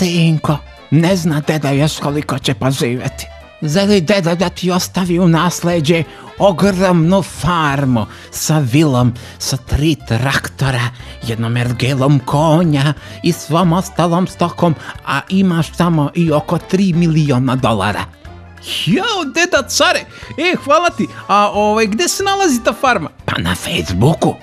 Sinko, ne zna deda još koliko će poživjeti. Zeli deda da ti ostavi u nasljeđe ogromnu farmu sa vilom, sa tri traktora, jednom ergelom konja i svom ostalom stokom, a imaš samo i oko 3 miliona dolara. Jo, deda care, e, hvala ti, a ovaj, gde se nalazi ta farma? Pa na Facebooku.